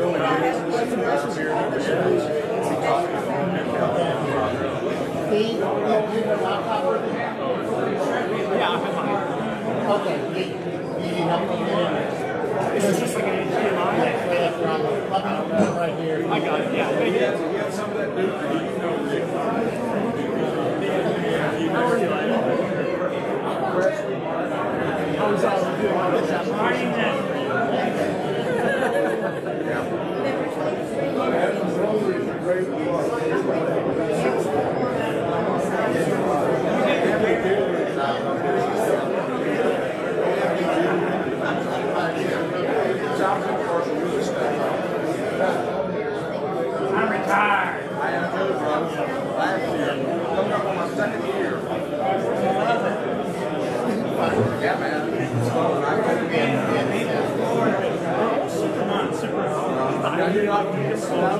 It? Is this just like an HDMI? Let me know right here. I got it, yeah. Thank you. How are you, Ida? How's that doing? Morning, then. I'm retired. Superman, Superman. What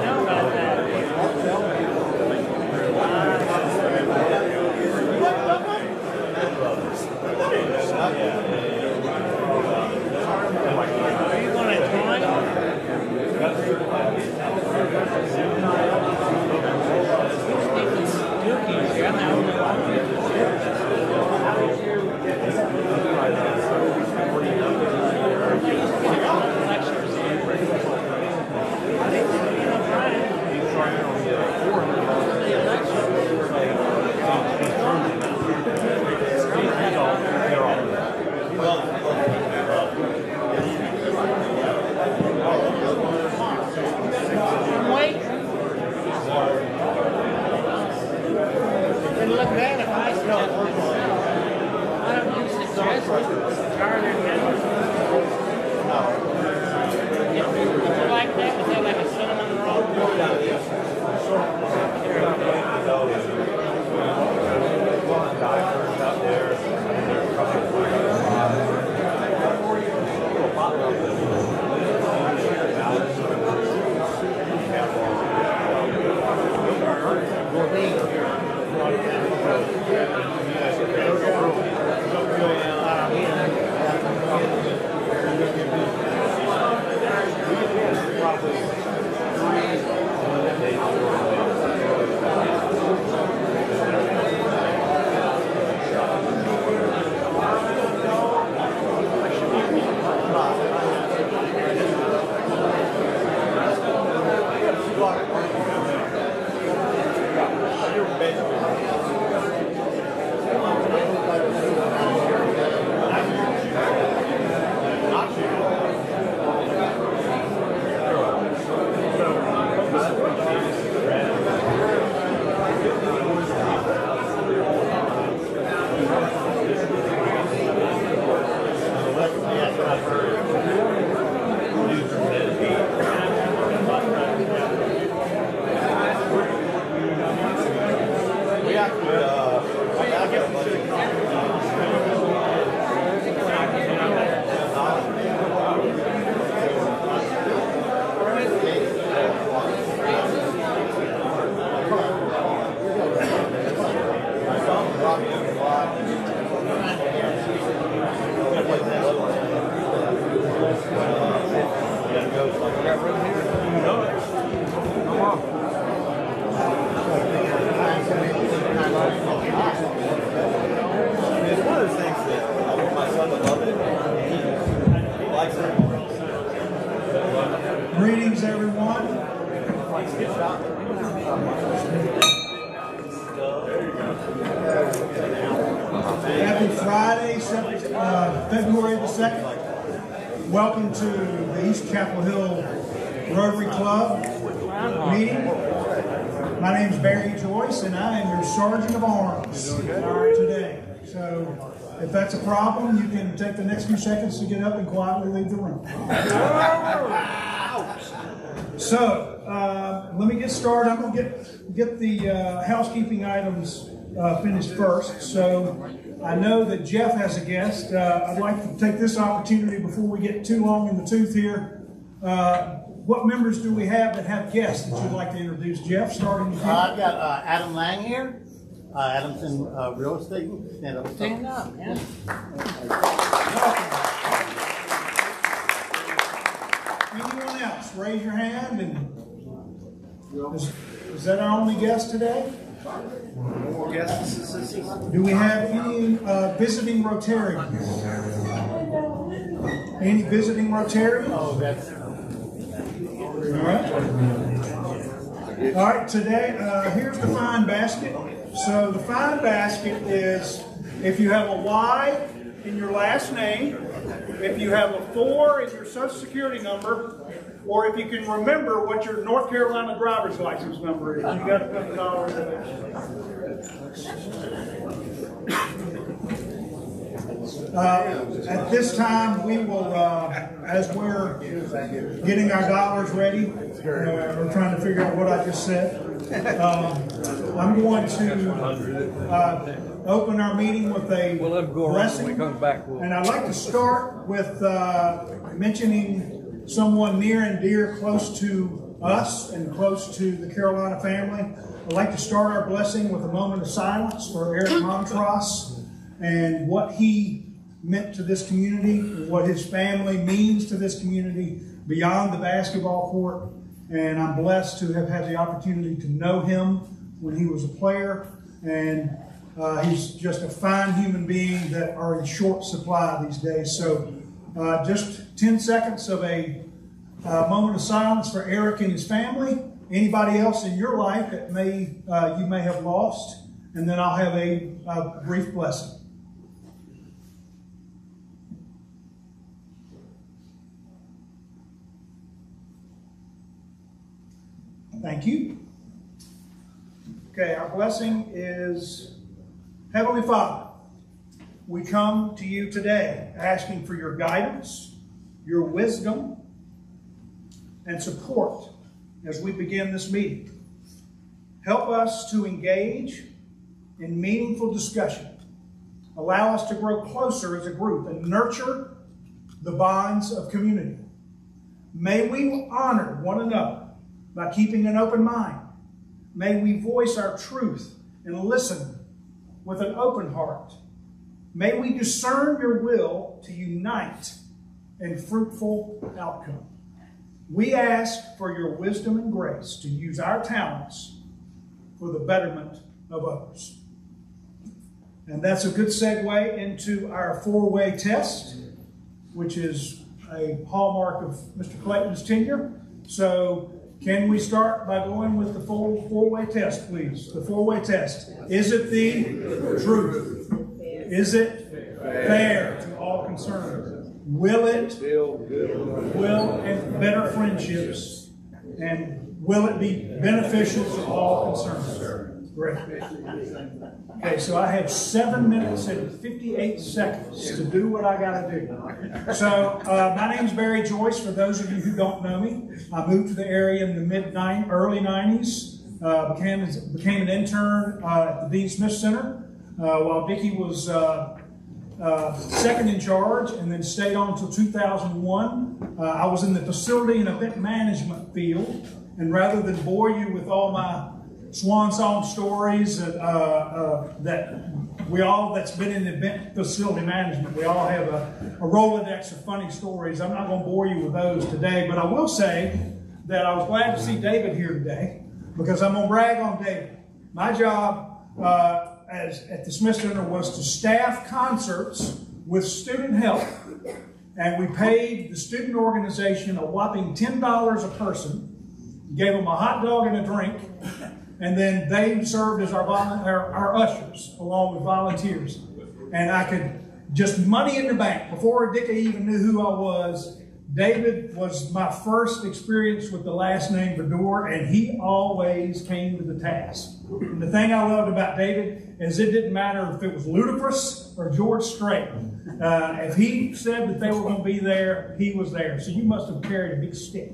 that's a problem, you can take the next few seconds to get up and quietly leave the room. So, uh, let me get started. I'm gonna get, get the uh, housekeeping items uh, finished first. So, I know that Jeff has a guest. Uh, I'd like to take this opportunity before we get too long in the tooth here. Uh, What members do we have that have guests that you'd like to introduce? Jeff, starting with Uh, you. I've got uh, Adam Lang here. Uh, Adam's in uh, real estate. Stand up. Stand up, man. Anyone else? Raise your hand and, is, is that our only guest today? More guests. Do we have any uh, visiting Rotarians? Any visiting Rotarians? Oh, that's All right. All right, today, uh, here's the fine basket. So the fine basket is if you have a Y in your last name, if you have a four in your social security number, or if you can remember what your North Carolina driver's license number is. You got a couple dollars in it. Uh, At this time, we will, uh, as we're getting our dollars ready, uh, we're trying to figure out what I just said. Um, I'm going to uh, open our meeting with a We'll let him go around when blessing. comes back. We'll- And I'd like to start with uh, mentioning someone near and dear, close to us and close to the Carolina family. I'd like to start our blessing with a moment of silence for Eric Montross and what he meant to this community, what his family means to this community beyond the basketball court. And I'm blessed to have had the opportunity to know him when he was a player. And uh, he's just a fine human being that are in short supply these days. So uh, just 10 seconds of a uh, moment of silence for Eric and his family. Anybody else in your life that may uh, you may have lost, and then I'll have a, a brief blessing. Thank you. Okay, our blessing is Heavenly Father. We come to you today asking for your guidance, your wisdom, and support as we begin this meeting. Help us to engage in meaningful discussion. Allow us to grow closer as a group and nurture the bonds of community. May we honor one another by keeping an open mind. May we voice our truth and listen with an open heart. May we discern your will to unite in fruitful outcome. We ask for your wisdom and grace to use our talents for the betterment of others. And that's a good segue into our four way test, which is a hallmark of Mr. Clayton's tenure. So, can we start by going with the full four-way test, please? The four-way test. Is it the truth? Is it fair to all concerned? Will it will and better friendships? And will it be beneficial to all concerned? Okay, so I have seven minutes and 58 seconds to do what I got to do. So, uh, my name's Barry Joyce. For those of you who don't know me, I moved to the area in the mid early 90s. Uh, became became an intern uh, at the Dean Smith Center uh, while Dickie was uh, uh, second in charge, and then stayed on until 2001. Uh, I was in the facility and event management field, and rather than bore you with all my swan song stories that, uh, uh, that we all that's been in the event facility management, we all have a, a Rolodex of funny stories. I'm not going to bore you with those today, but I will say that I was glad to see David here today because I'm going to brag on David. My job uh, as at the Smith Center was to staff concerts with student help, and we paid the student organization a whopping ten dollars a person, gave them a hot dog and a drink, and then they served as our, our, our ushers along with volunteers. And I could just money in the bank. Before Dickie even knew who I was, David was my first experience with the last name Baddour, and he always came to the task. And the thing I loved about David is it didn't matter if it was Ludacris or George Strait. Uh, if he said that they were going to be there, he was there. So you must have carried a big stick.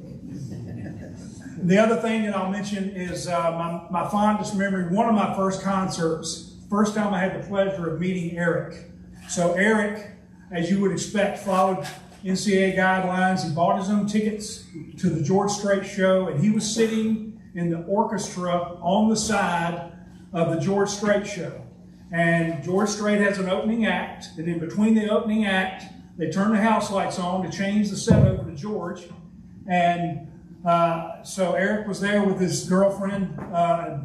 The other thing that I'll mention is uh, my, my fondest memory, one of my first concerts, first time I had the pleasure of meeting Eric. So Eric, as you would expect, followed NCAA guidelines. He bought his own tickets to the George Strait show, and he was sitting in the orchestra on the side of the George Strait show. And George Strait has an opening act, and in between the opening act, they turn the house lights on to change the set over to George. And uh, so Eric was there with his girlfriend, uh,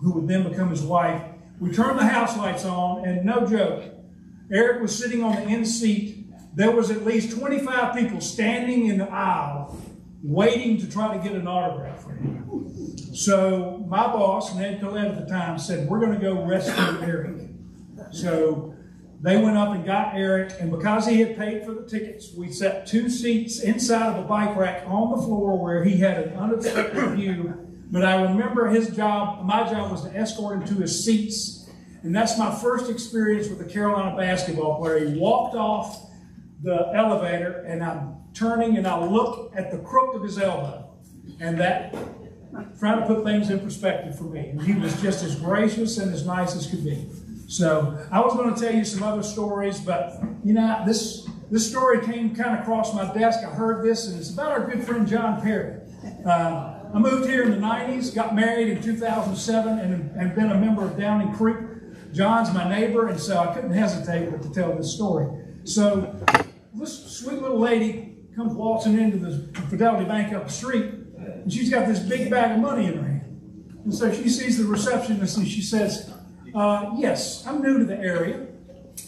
who would then become his wife. We turned the house lights on, and no joke, Eric was sitting on the end seat. There was at least 25 people standing in the aisle waiting to try to get an autograph from him. So my boss, Ned Collette at the time, said, we're going to go rescue Eric. So they went up and got Eric, and because he had paid for the tickets, we set two seats inside of a bike rack on the floor where he had an unobstructed view. But I remember his job, my job was to escort him to his seats. And that's my first experience with a Carolina basketball player. He walked off the elevator, and I'm turning and I look at the crook of his elbow. And that, trying to put things in perspective for me. And he was just as gracious and as nice as could be. So I was going to tell you some other stories, but you know, this this story came kind of across my desk. I heard this, and it's about our good friend John Perry. Uh, I moved here in the 90s, got married in 2007, and, and been a member of Downing Creek. John's my neighbor, and so I couldn't hesitate but to tell this story. So this sweet little lady comes waltzing into the Fidelity Bank up the street, and she's got this big bag of money in her hand. And so she sees the receptionist and she says, uh, yes, I'm new to the area.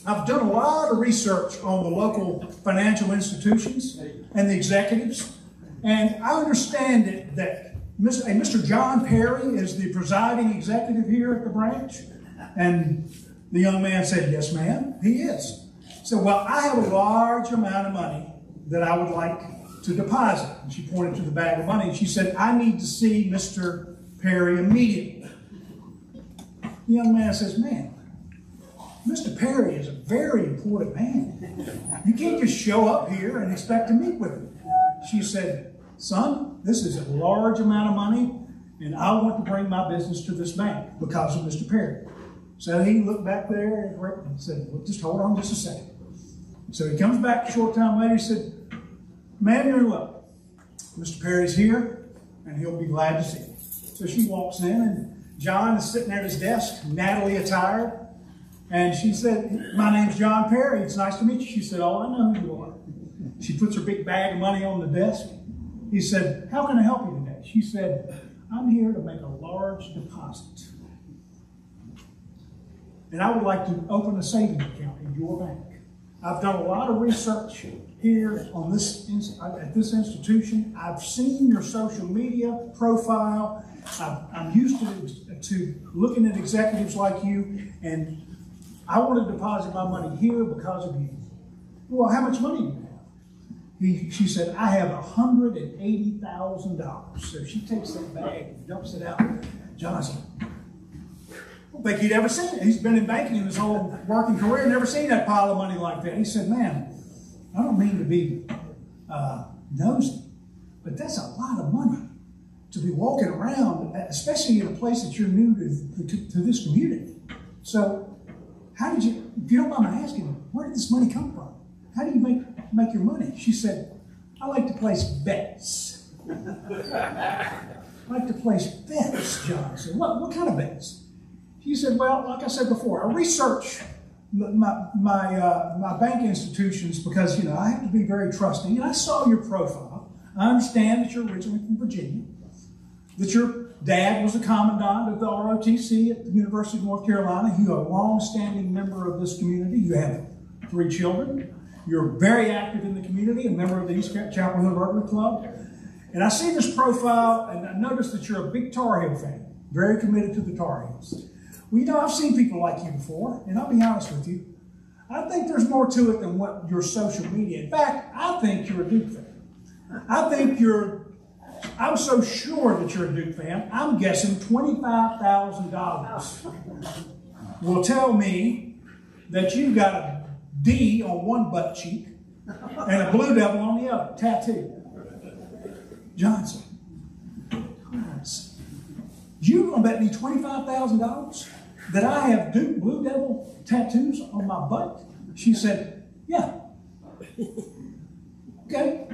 I've done a lot of research on the local financial institutions and the executives, and I understand it, that Mr. Mr. John Perry is the presiding executive here at the branch. And the young man said, Yes, ma'am, he is. So, well, I have a large amount of money that I would like to deposit. And she pointed to the bag of money and she said, I need to see Mr. Perry immediately. The young man says, Man, Mr. Perry is a very important man. You can't just show up here and expect to meet with him. She said, Son, this is a large amount of money, and I want to bring my business to this bank because of Mr. Perry. So he looked back there and said, well, just hold on just a second. So he comes back a short time later. He said, Ma'am, you're in luck. Mr. Perry's here, and he'll be glad to see you. So she walks in, and John is sitting at his desk, Natalie attired. And she said, My name's John Perry. It's nice to meet you. She said, Oh, I know who you are. She puts her big bag of money on the desk. He said, How can I help you today? She said, I'm here to make a large deposit. And I would like to open a savings account in your bank. I've done a lot of research here on this at this institution. I've seen your social media profile. I am used to, to looking at executives like you, and I want to deposit my money here because of you. Well, how much money do you have? He, she said, I have $180,000. So she takes that bag and dumps it out. Johnson, I don't think he'd ever seen it. He's been in banking in his whole working career, never seen that pile of money like that. He said, man, I don't mean to be uh, nosy, but that's a lot of money to be walking around, especially in a place that you're new to, to, to this community. So how did you, if you don't mind my asking, where did this money come from? How do you make, make your money? She said, I like to place bets. I like to place bets, John. I said, what, what kind of bets? She said, well, like I said before, I research my, my, uh, my bank institutions because, you know, I have to be very trusting. And I saw your profile. I understand that you're originally from Virginia, that your dad was a commandant of the ROTC at the University of North Carolina. You are a long-standing member of this community. You have three children. You're very active in the community, a member of the East Chapel Hill Rotary Club. And I see this profile, and I notice that you're a big Tar Heel fan, very committed to the Tar Heels. Well, you know, I've seen people like you before, and I'll be honest with you. I think there's more to it than what your social media. In fact, I think you're a Duke fan. I think you're, I'm so sure that you're a Duke fan. I'm guessing $25,000 will tell me that you got a D on one butt cheek and a blue devil on the other, tattoo. Johnson, You're gonna bet me $25,000 that I have Duke Blue Devil tattoos on my butt? She said, yeah. Okay,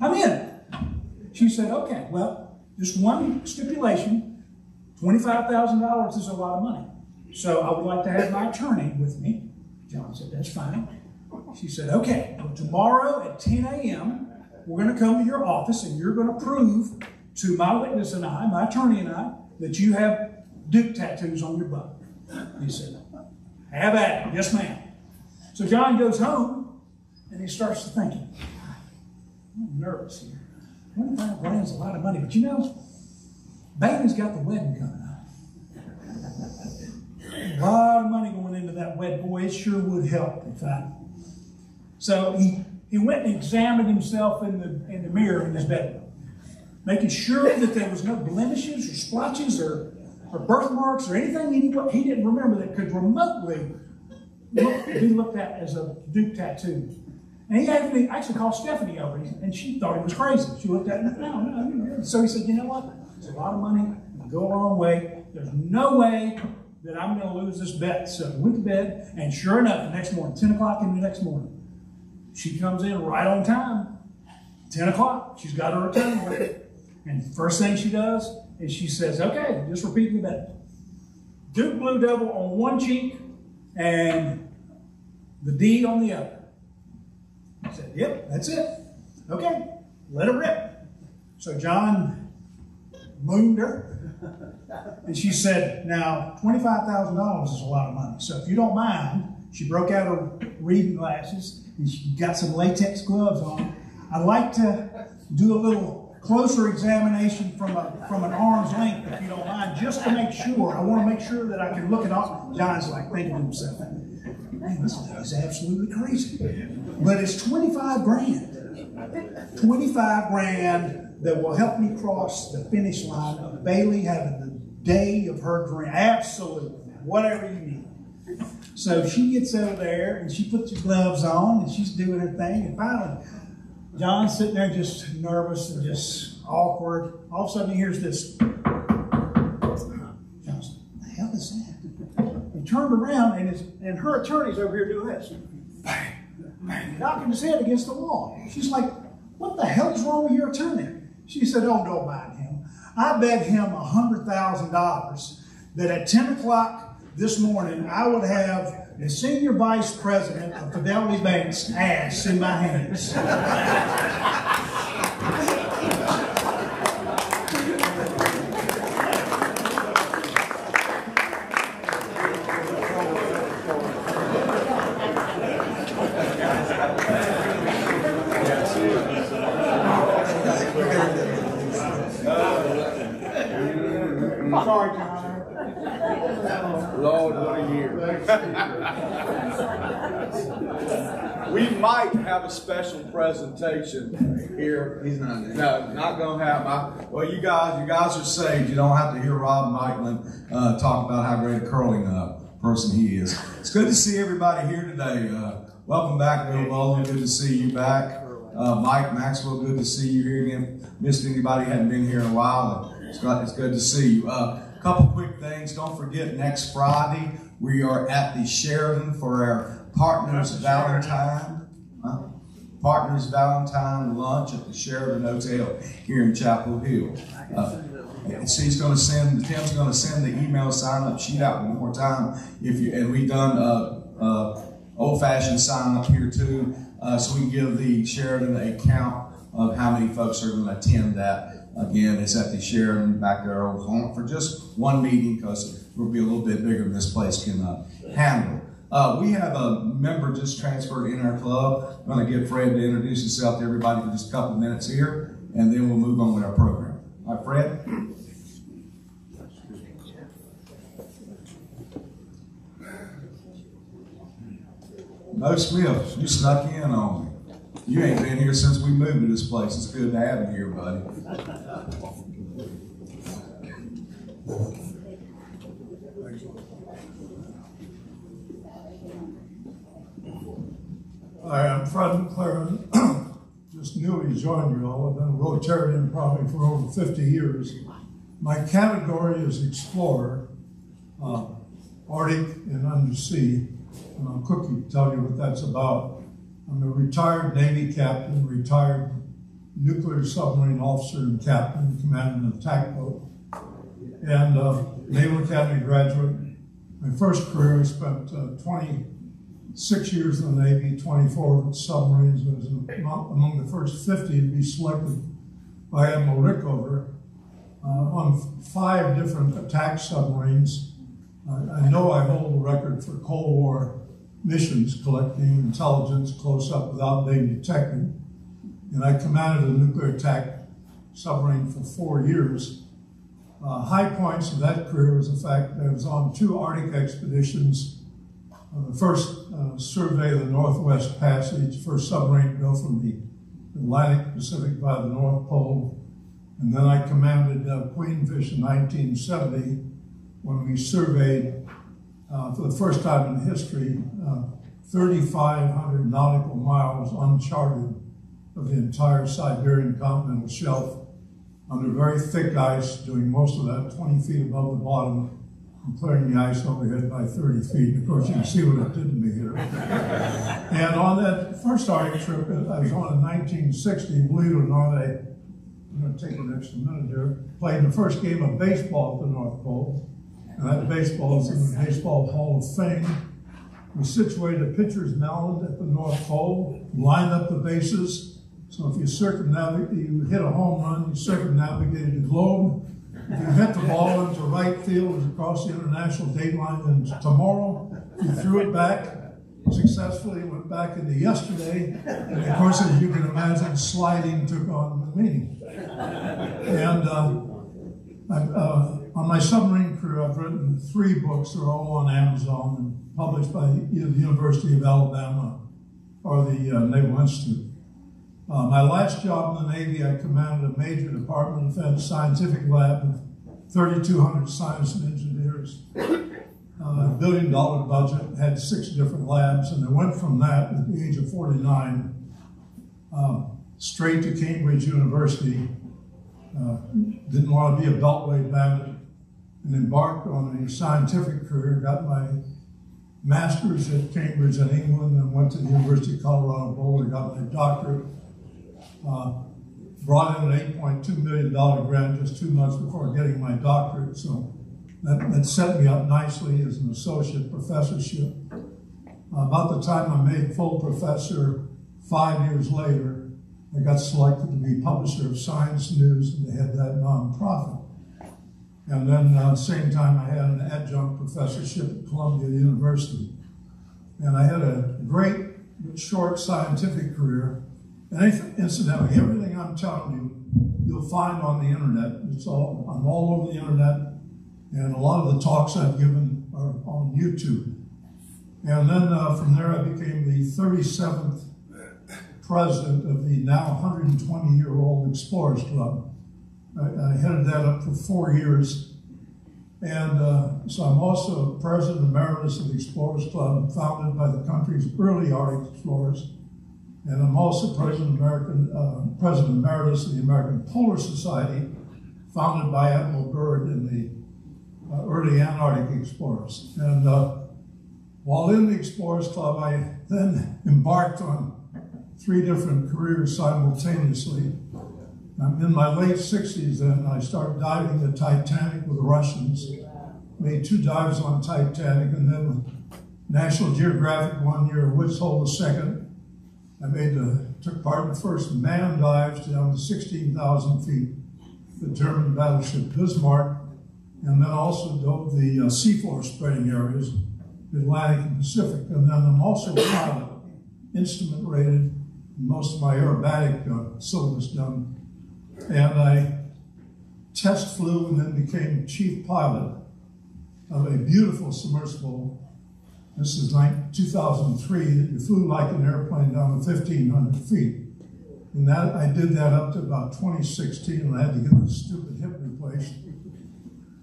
I'm in. She said, okay, well, just one stipulation, $25,000 is a lot of money. So I would like to have my attorney with me. John said, that's fine. She said, okay, well, tomorrow at 10 a.m., we're going to come to your office and you're going to prove to my witness and I, my attorney and I, that you have Duke tattoos on your butt. He said, have at it. Yes, ma'am. So John goes home and he starts to thinking, I'm nervous here. 25 grand's a lot of money, but you know, Bailey's got the wedding coming up. A lot of money going into that wedding. Boy, it sure would help if I. So he, he went and examined himself in the, in the mirror in his bedroom, making sure that there was no blemishes or splotches or, or birthmarks or anything he, he didn't remember that could remotely look, be looked at as a Duke tattoo. And he actually, actually called Stephanie over, and she thought he was crazy. She looked at him, no, no, no. So he said, you know what? It's a lot of money. It'll go a long way. There's no way that I'm going to lose this bet. So I went to bed, and sure enough, the next morning, 10 o'clock in the next morning, she comes in right on time. 10 o'clock, she's got her her. And first thing she does is she says, okay, just repeat the bet. Duke Blue Devil on one cheek and the D on the other. Said, yep, that's it. Okay, let it rip. So John mooned her. And she said, now, $25,000 is a lot of money. So if you don't mind, she broke out her reading glasses and she got some latex gloves on. I'd like to do a little closer examination from, a, from an arm's length, if you don't mind, just to make sure. I want to make sure that I can look at all. John's like thinking to himself, man, this is absolutely crazy. But it's 25 grand. 25 grand that will help me cross the finish line of Bailey having the day of her dream. Absolutely. Whatever you need. So she gets over there and she puts her gloves on and she's doing her thing. And finally, John's sitting there just nervous and just awkward. All of a sudden he hears this. Turned around and, his, and her attorney's over here doing this. Bang, bang, knocking his head against the wall. She's like, what the hell is wrong with your attorney? She said, oh, don't mind him. I bet him $100,000 that at 10 o'clock this morning, I would have the senior vice president of Fidelity Bank's ass in my hands. Sorry, Connor. Lord, what a year. we might have a special presentation here. He's not there. No, not gonna have my, well, you guys, you guys are saved. You don't have to hear Rob Mikeland, uh, talk about how great a curling, uh, person he is. It's good to see everybody here today. Uh, welcome back, Bill Bowling. Good to see you back. Uh, Mike Maxwell, good to see you here again. Missed anybody hadn't been here in a while. It's, got, it's good to see you. A uh, couple quick things. Don't forget next Friday we are at the Sheraton for our Partners Valentine. Huh? Partners Valentine lunch at the Sheraton Hotel here in Chapel Hill. Uh, she's going to send, Tim's going to send the email sign up sheet out one more time. If you and we've done uh, uh, old fashioned sign up here too, uh, so we can give the Sheraton a count of how many folks are going to attend that. Again, it's at the Sheraton back there home for just one meeting because we'll be a little bit bigger than this place can uh, handle. Uh, we have a member just transferred in our club. I'm going to get Fred to introduce himself to everybody for just a couple minutes here, and then we'll move on with our program. All right, Fred? No Smith, you snuck in on me. You ain't been here since we moved to this place. It's good to have you here, buddy. Hi, I'm Fred McLaren. Just newly joined you all. I've been a Rotarian probably for over 50 years. My category is Explorer, uh, Arctic and Undersea, and I'll quickly tell you what that's about. I'm a retired Navy captain, retired nuclear submarine officer and captain, commanding an attack boat, and uh, Naval Academy graduate. My first career, I spent uh, 26 years in the Navy, 24 submarines. I was among the first 50 to be selected by Admiral Rickover uh, on five different attack submarines. I know I hold the record for Cold War missions, collecting intelligence close up without being detected. And I commanded a nuclear attack submarine for four years. Uh, high points of that career was the fact that I was on two Arctic expeditions. Uh, the first uh, survey of the Northwest Passage, first submarine go from the Atlantic Pacific by the North Pole. And then I commanded uh, Queenfish in 1970 when we surveyed uh, for the first time in history uh, 3,500 nautical miles uncharted of the entire Siberian continental shelf under very thick ice, doing most of that 20 feet above the bottom clearing the ice overhead by 30 feet. Of course, you can see what it did to me here. and on that first Arctic trip I was on in 1960, believe it or not, I, I'm going to take an extra minute here, played the first game of baseball at the North Pole. And that baseball is in the Baseball Hall of Fame. We situated a pitcher's mound at the North Pole, lined up the bases. So if you circumnavigate, you hit a home run, you circumnavigated the globe. You hit the ball into right field as across the international date line, then tomorrow you threw it back successfully, went back into yesterday. And of course, as you can imagine, sliding took on meaning. And uh, I, uh, on my submarine crew, I've written three books. They're all on Amazon and published by either the University of Alabama or the uh, Naval Institute. Uh, my last job in the Navy, I commanded a major Department of Defense scientific lab of 3,200 science and engineers. Uh, a billion dollar budget, had six different labs, and I went from that at the age of 49 um, straight to Cambridge University. Uh, didn't want to be a beltway bandit and embarked on a scientific career, got my master's at Cambridge in England and went to the University of Colorado Boulder, got my doctorate, uh, brought in an $8.2 million grant just two months before getting my doctorate. So that, that set me up nicely as an associate professorship. About the time I made full professor five years later, I got selected to be publisher of Science News and they had that nonprofit. And then at uh, the same time, I had an adjunct professorship at Columbia University. And I had a great, but short scientific career. And incidentally, everything I'm telling you, you'll find on the internet. It's all, I'm all over the internet. And a lot of the talks I've given are on YouTube. And then uh, from there, I became the 37th president of the now 120 year old Explorers Club. I, I headed that up for four years. And uh, so I'm also president emeritus of the Explorers Club, founded by the country's early Arctic explorers. And I'm also president, American, uh, president emeritus of the American Polar Society, founded by Admiral Byrd in the uh, early Antarctic explorers. And uh, while in the Explorers Club, I then embarked on three different careers simultaneously. I'm in my late 60s and I started diving the Titanic with the Russians. Made two dives on Titanic and then with National Geographic one year, Woods Hole the second. I made the, took part in the first manned dives down to 16,000 feet, the German battleship Bismarck, and then also dove the uh, seafloor spreading areas, the Atlantic and Pacific. And then I'm also pilot, instrument rated, most of my aerobatic uh, syllabus done and I test flew and then became chief pilot of a beautiful submersible This is like 2003 that you flew like an airplane down to 1,500 feet. And that I did that up to about 2016, and I had to get this stupid hip replaced.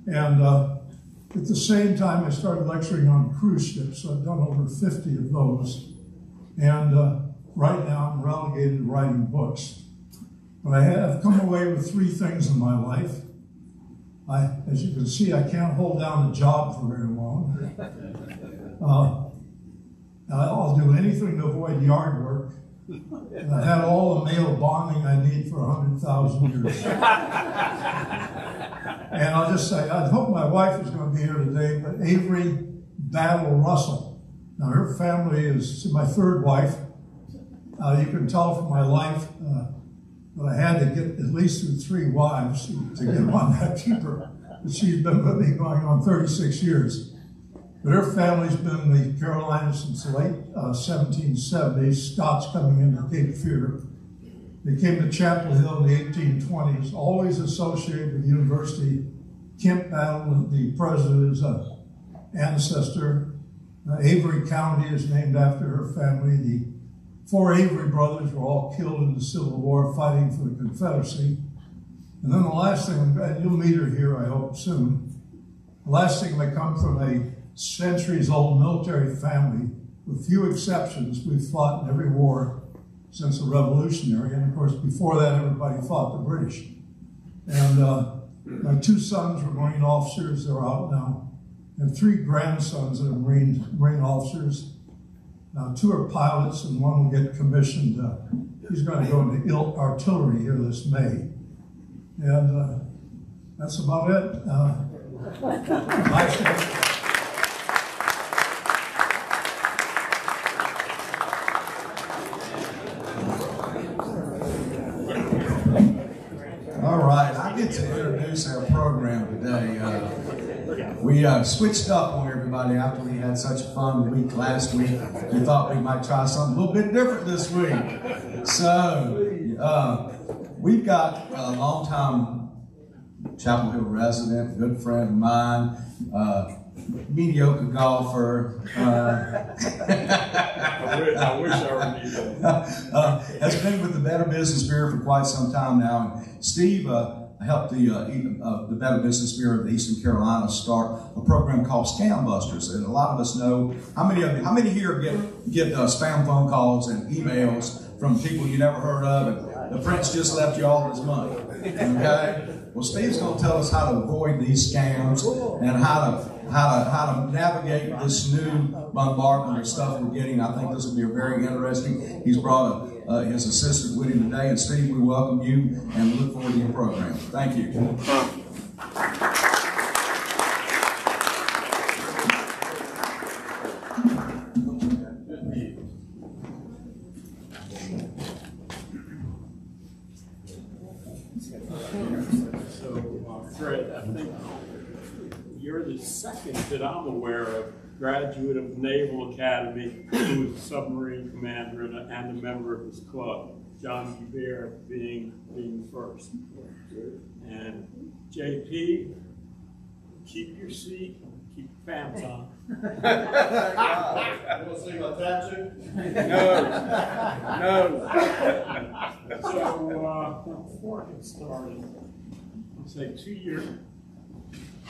And uh, at the same time, I started lecturing on cruise ships. So I've done over 50 of those. And uh, right now, I'm relegated to writing books. But I have come away with three things in my life. I, as you can see, I can't hold down a job for very long. Uh, I'll do anything to avoid yard work. And I had all the male bonding I need for 100,000 years. and I'll just say, I hope my wife is going to be here today, but Avery Battle Russell. Now, her family is my third wife. Uh, you can tell from my life uh, that I had to get at least through three wives to get one that keeper. But she's been with me going on 36 years. But her family's been in the Carolinas since the late uh, 1770s, Scots coming into Cape Fear. They came to Chapel Hill in the 1820s, always associated with the university. Kemp Battle, the president's uh, ancestor. Uh, Avery County is named after her family. The four Avery brothers were all killed in the Civil War fighting for the Confederacy. And then the last thing, and you'll meet her here, I hope, soon. The last thing, they come from a centuries old military family. With few exceptions, we've fought in every war since the Revolutionary. And of course, before that, everybody fought the British. And uh, my two sons were Marine officers, they're out now. And three grandsons that are Marine, Marine officers. Now, two are pilots, and one will get commissioned. Uh, he's going to go into artillery here this May. And uh, that's about it. Uh, All right, I get to introduce our program today. Uh, we uh, switched up on everybody after we had such a fun week last week. We thought we might try something a little bit different this week. So, uh, we've got a longtime Chapel Hill resident, good friend of mine, uh, mediocre golfer. Uh, I wish I, wish I were uh, has been with the Better Business Bureau for quite some time now. And Steve uh, helped the uh, uh, the Better Business Bureau of Eastern Carolina start a program called Scam Busters, and a lot of us know how many of you, how many here get get uh, spam phone calls and emails from people you never heard of, and the prince just left you all his money. Okay. Well, Steve's going to tell us how to avoid these scams and how to how to how to navigate this new bombardment of stuff we're getting. I think this will be very interesting. He's brought a, uh, his assistant with him today, and Steve, we welcome you and look forward to your program. Thank you. So, uh, Fred, I think you're the second that I'm aware of graduate of Naval Academy who was a submarine commander and a, and a member of his club. John Beer being being first. And JP, keep your seat, keep your fans on. No, no. So, uh, before I get started, I'll say two years.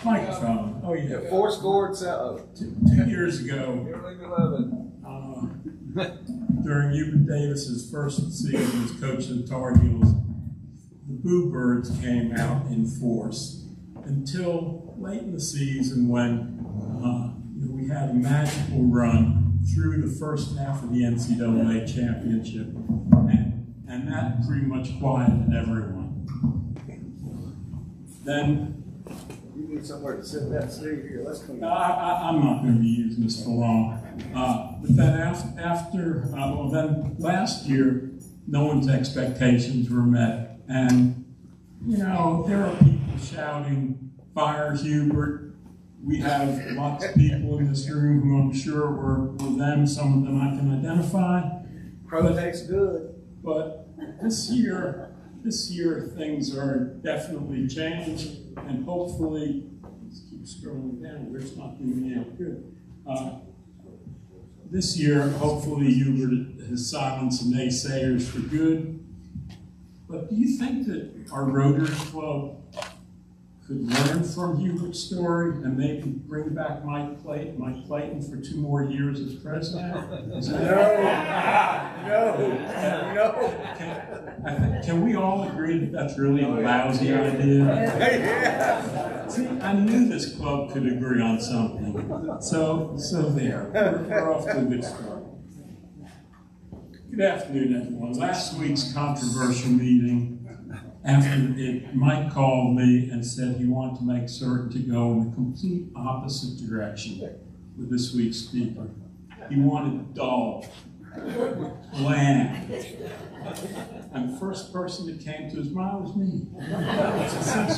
Microphone. Oh, yeah. Yeah, Four scored, so, Two, two years ago, uh, during Hubert Davis's first season as coach of the Tar Heels, the Boo Birds came out in force until late in the season when uh, you know, we had a magical run through the first half of the NCAA championship, and, and that pretty much quieted everyone. Then you need somewhere to sit that seat here, let's I, I, I'm not going to be using this for long. Uh, but then after, after uh, well, then last year, no one's expectations were met. And, you know, there are people shouting, fire Hubert. We have lots of people in this room who I'm sure were, were them, some of them I can identify. Crow tastes good. But this year, this year things are definitely changed, and hopefully, let's keep scrolling down. Where it's not doing any good. Uh, this year, hopefully Hubert has silenced the naysayers for good. But do you think that our Rotary Club could learn from Hubert's story and maybe bring back Mike Clayton, Mike Clayton for two more years as president? That- No, no. Can, can we all agree that that's really a oh, lousy idea? Yeah. See, I knew this club could agree on something. So, so there, we're, we're off to a good start. Good afternoon, everyone. Last week's controversial meeting, after it, Mike called me and said he wanted to make certain to go in the complete opposite direction with this week's speaker. He wanted dull, bland. And the first person that came to his mind was me.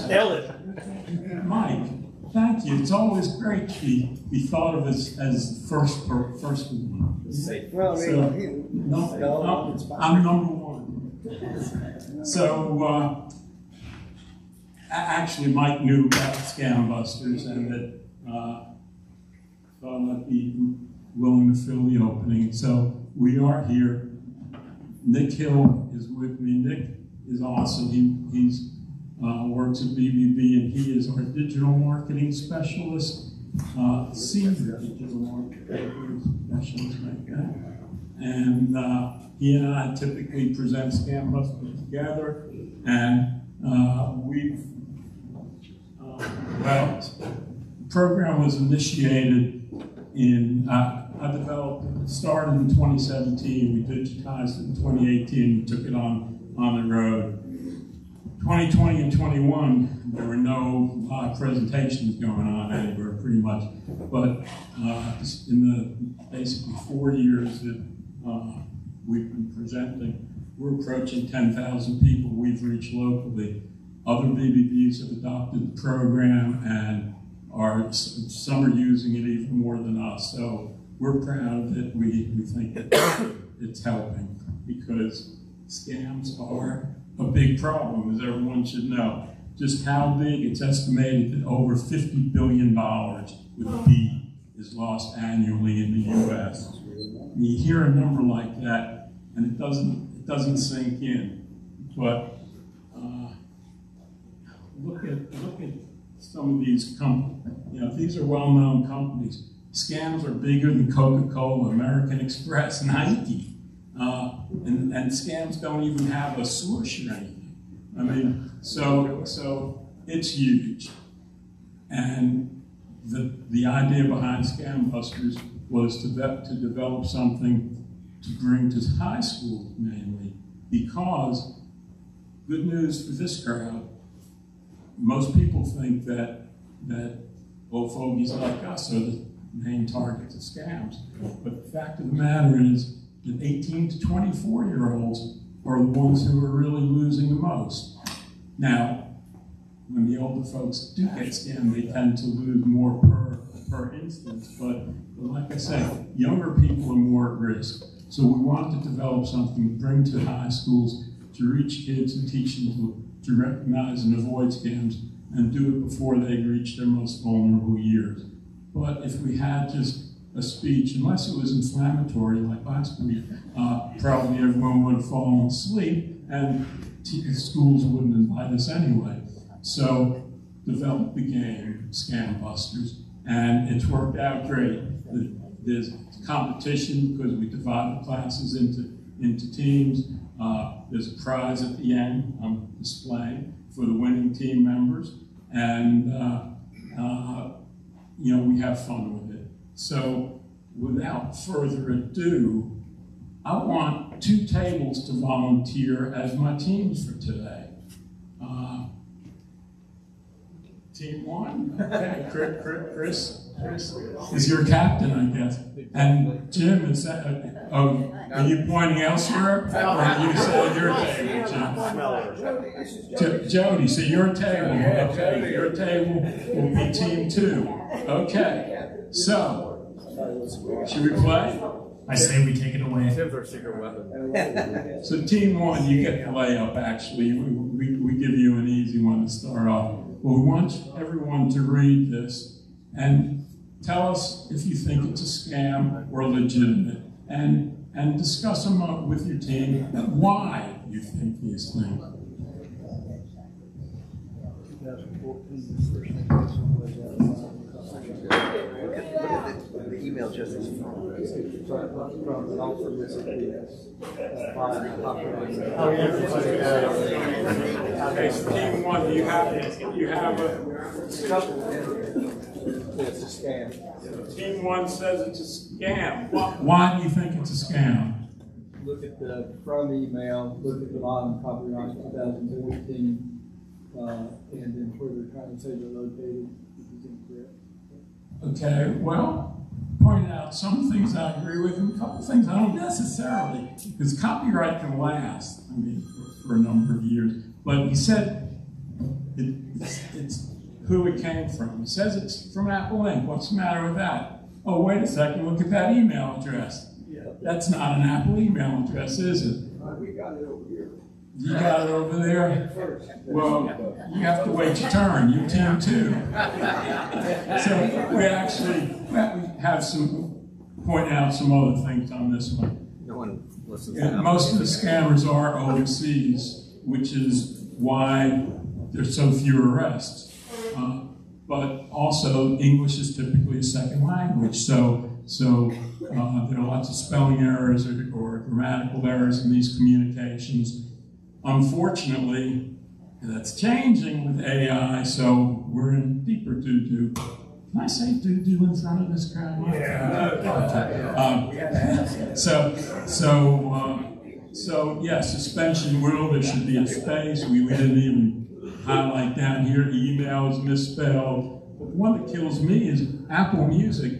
Nailed it. Mike, thank you. It's always great to be, be thought of as, as the first, per- first one. Well, I So, mean, no, no, I'm number one. So, uh, actually, Mike knew about Scambusters and that, uh, I'd be willing to fill the opening. So, we are here. Nick Hill is with me. Nick is awesome. He, he's, uh, works at BBB and he is our digital marketing specialist, uh, senior digital marketing specialist right. And uh, he and I typically present Scam Busters together, and uh, we've, uh, well, the program was initiated in, uh, I developed, started in 2017, we digitized it in 2018, we took it on, on the road. 2020 and 21, there were no uh, presentations going on anywhere, pretty much. But uh, in the basically four years that uh, we've been presenting, we're approaching 10,000 people we've reached locally. Other BBBs have adopted the program and are some are using it even more than us. So we're proud of it. We, we think that it's helping because scams are a big problem, as everyone should know. Just how big, it's estimated that over $50 billion with a B is lost annually in the US. You hear a number like that, and it doesn't, it doesn't sink in. But uh, look at, look at some of these companies. You know, these are well-known companies. Scams are bigger than Coca-Cola, American Express, Nike. Uh, and, and scams don't even have a swoosh or anything. I mean, so, so it's huge. And the, the idea behind Scam Busters was to, to develop something to bring to high school mainly, because good news for this crowd, most people think that, that old fogies like us are the main targets of scams. But the fact of the matter is that 18 to 24 year olds are the ones who are really losing the most. Now, when the older folks do get scammed, they tend to lose more per, per instance. But, but like I said, younger people are more at risk. So we want to develop something to bring to high schools to reach kids and teach them to, to recognize and avoid scams and do it before they reach their most vulnerable years. But if we had just a speech, unless it was inflammatory like last week, uh, probably everyone would have fallen asleep and schools wouldn't invite us anyway. So develop the game, Scam Busters, and it's worked out great. The- There's competition because we divide the classes into, into teams. Uh, there's a prize at the end I'm displaying for the winning team members. And, uh, uh, you know, we have fun with it. So without further ado, I want two tables to volunteer as my teams for today. Uh, team one, Chris, Chris, Chris is your captain, I guess. And Jim, is that, uh, oh, are you pointing elsewhere? Or are you saying your table, Jim? Jo- Jody, so your table, okay, your table will be team two. Okay, so, should we play? I say we take it away. Tim's our secret weapon. So team one, you get the layup, actually. We, we, we give you an easy one to start off. We want everyone to read this. And tell us if you think it's a scam or legitimate, and and discuss them with your team why you think these things. The email just is from. From Alfred Mississippi. Oh, yeah, everybody, uh, Okay, so team one, do you have you have a It's a scam. team one says it's a scam. Why, why do you think it's a scam? look at the from email, look at the bottom copyright 2014, uh, and then where they're trying to say they're located, which. Okay, well, point out some things I agree with and a couple things I don't necessarily, because copyright can last, I mean, for, for a number of years. But he said it, it's, it's who it came from. He says it's from Apple Inc. What's the matter with that? Oh, wait a second, look at that email address. Yeah. That's not an Apple email address, is it? We got it over here. You got it over there? Well, you have to wait your turn, you team two. So we actually, we have some, point out some other things on this one. No one listens to most of the scammers are overseas, which is why there's so few arrests. Uh, But also, English is typically a second language, so, so uh, there are lots of spelling errors or, or grammatical errors in these communications. Unfortunately, that's changing with AI, so we're in deeper doo-doo. Can I say doo-doo in front of this crowd? Yeah. Um, so, so, um, so, yeah, suspension world. there should be a space. We, we didn't even highlight down here, email is misspelled. But the one that kills me is Apple Music.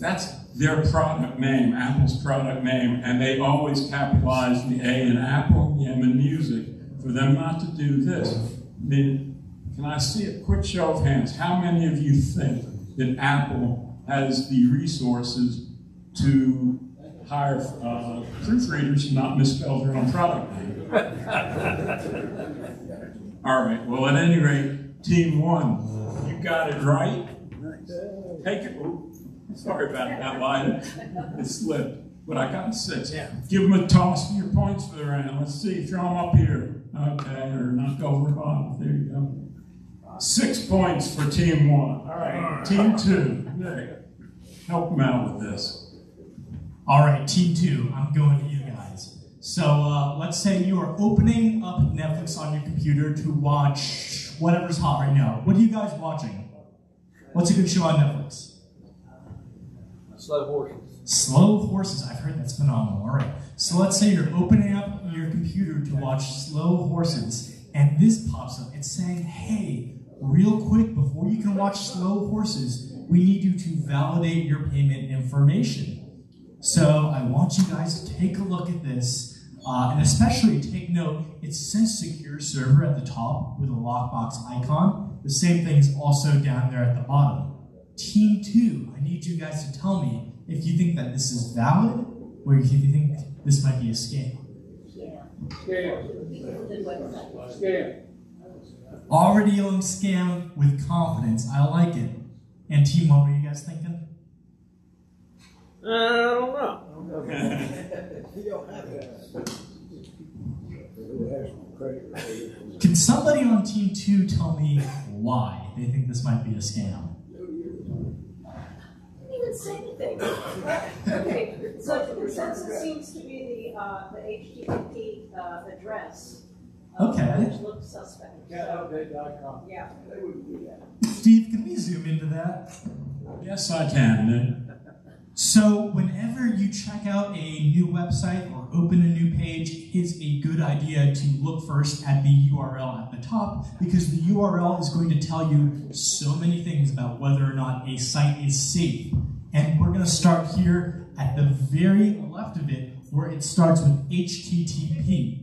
That's their product name, Apple's product name, and they always capitalize the A in Apple and the M in music. For them not to do this, I mean, can I see a quick show of hands? How many of you think that Apple has the resources to hire uh, proofreaders and not misspell their own product name? All right, well, at any rate, team one, you got it right. Take it. ooh, Sorry about that, line. It slipped, but I got six. Give them a toss for your points for the round. Let's see, throw them up here. Okay, or knock over a bottom. There you go. Six points for team one. All right, team two. Nick, help them out with this. All right, team two, I'm going to you guys. So uh, let's say you are opening up Netflix on your computer to watch whatever's hot right now. What are you guys watching? What's a good show on Netflix? Slow horses. Slow Horses. I've heard that's phenomenal. All right. So let's say you're opening up your computer to watch Slow Horses, and this pops up. It's saying, hey, real quick, before you can watch Slow Horses, we need you to validate your payment information. So I want you guys to take a look at this, uh, and especially take note, it says secure server at the top with a lockbox icon. The same thing is also down there at the bottom. Team two, I need you guys to tell me if you think that this is valid or if you think this might be a scam. Scam. Already on scam with confidence. I like it. And team what are you guys thinking? I don't know. Can somebody on team two tell me why they think this might be a scam? didn't even say anything. Okay, so the consensus seems to be the, uh, the HTTP, uh, address. Okay. Which looks suspect, so, Catupdate.com. yeah. Steve, can we zoom into that? Yes, I can, So, whenever you check out a new website or open a new page, it's a good idea to look first at the URL at the top because the URL is going to tell you so many things about whether or not a site is safe. And we're going to start here at the very left of it where it starts with HTTP.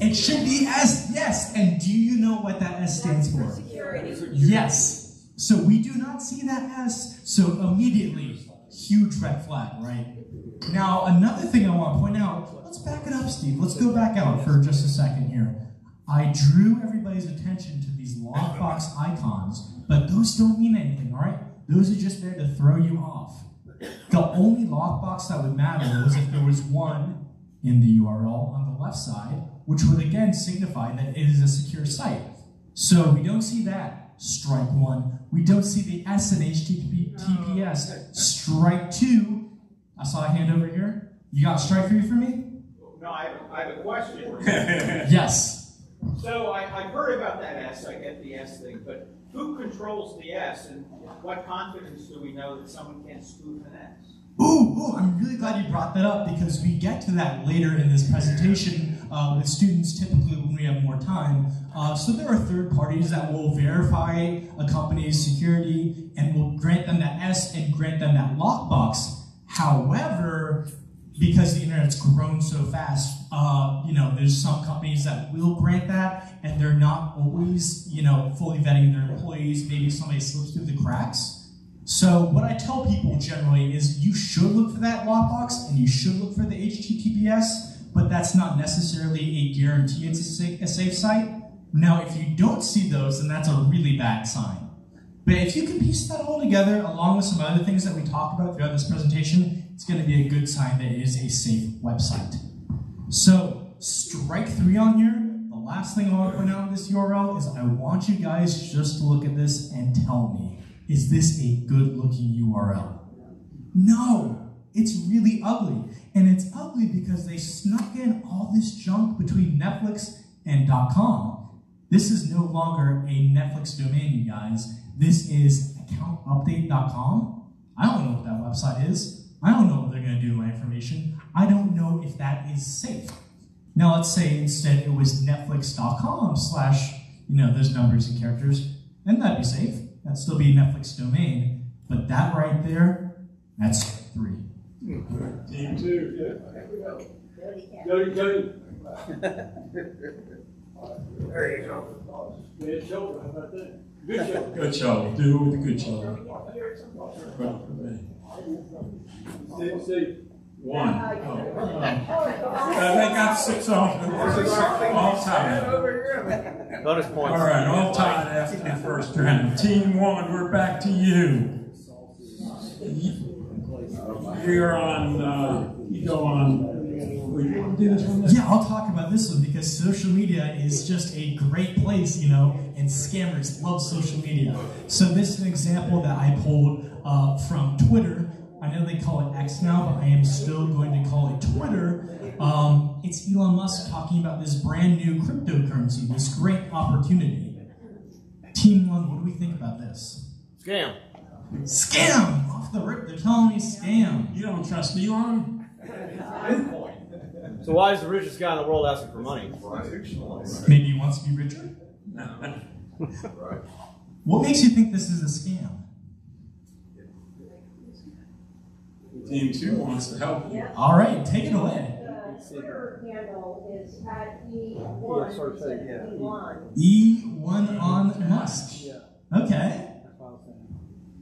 It should be S. It should be S, yes. And do you know what that S stands for? Security. Yes. So we do not see that S. So immediately, huge red flag, right? Now, another thing I want to point out, let's back it up, Steve. Let's go back out for just a second here. I drew everybody's attention to these lockbox icons, but those don't mean anything, all right? those are just there to throw you off. The only lockbox that would matter was if there was one in the URL on the left side, which would again signify that it is a secure site. So we don't see that, strike one. We don't see the S in HTTPS, oh, strike two. I saw a hand over here. You got strike three for me? No, I have, I have a question. Yes. So I, I've heard about that S, I get the S thing, but who controls the S and what confidence do we know that someone can't spoof an S? Ooh, ooh, I'm really glad you brought that up because we get to that later in this presentation uh, with students typically when we have more time. Uh, so there are third parties that will verify a company's security and will grant them that S and grant them that lockbox. However, because the internet's grown so fast, uh, you know, there's some companies that will grant that, and they're not always, you know, fully vetting their employees. Maybe somebody slips through the cracks. So what I tell people generally is you should look for that lockbox and you should look for the HTTPS, but that's not necessarily a guarantee it's a safe, site. Now, if you don't see those, then that's a really bad sign. But if you can piece that all together, along with some other things that we talk about throughout this presentation, it's going to be a good sign that it is a safe website. So, strike three on here. The last thing I want to point out in this URL is I want you guys just to look at this and tell me, is this a good looking URL? No, it's really ugly. And it's ugly because they snuck in all this junk between Netflix and .com. This is no longer a Netflix domain, you guys. This is accountupdate.com. I don't know what that website is. I don't know what they're going to do with my information. I don't know if that is safe. Now, let's say instead it was netflix.com slash, you know, those numbers and characters, then that'd be safe. That'd still be Netflix domain. But that right there, that's. Team two, yeah. Cody, Cody. There you go. Good show, how about that? Good show. Good show. Do it with a good show. Steve, Steve. One. Oh. Uh, they got six off. All tied. Bonus points. All right, all tied after the first round. Team one, we're back to you. You're on, uh, you go on. You want to do this one? Yeah, I'll talk about this one because social media is just a great place, you know, and scammers love social media. So this is an example that I pulled uh, from Twitter. I know they call it X now, but I am still going to call it Twitter. Um, it's Elon Musk talking about this brand new cryptocurrency, this great opportunity. Team One, what do we think about this? Scam. Scam! Off the rip, they're telling me scam. You don't trust me, Elon? So why is the richest guy in the world asking for money? Maybe he wants to be richer? No. What makes you think this is a scam? Team two wants to help you. All right, take it away. The Twitter handle is at E1 Yeah, sorry, instead of yeah. E1. E1 on Musk. Okay.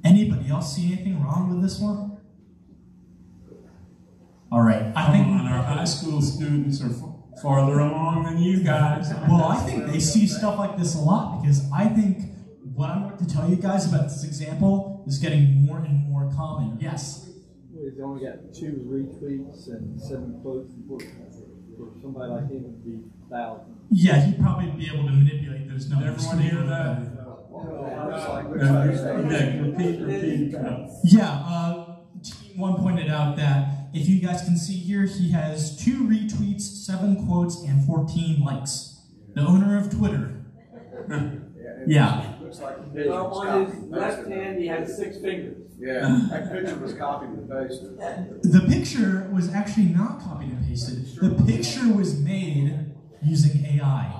Anybody else see anything wrong with this one? All right, I Come think. on, our high school students are f- farther along than you guys. Well, I think they see stuff like this a lot because I think what I'm going to tell you guys about this example is getting more and more common. Yes. He's only got two retweets and seven quotes. For, for somebody like him, would be thousands. Yeah, he'd probably be able to manipulate those numbers. Everyone hear that? Yeah, repeat, repeat. uh, Yeah, uh, Team One pointed out that if you guys can see here, he has two retweets, seven quotes, and 14 likes. The owner of Twitter. Yeah. Well, on his left hand, he has six fingers. Yeah, that picture was copied and pasted. The picture was actually not copied and pasted. The picture was made using AI.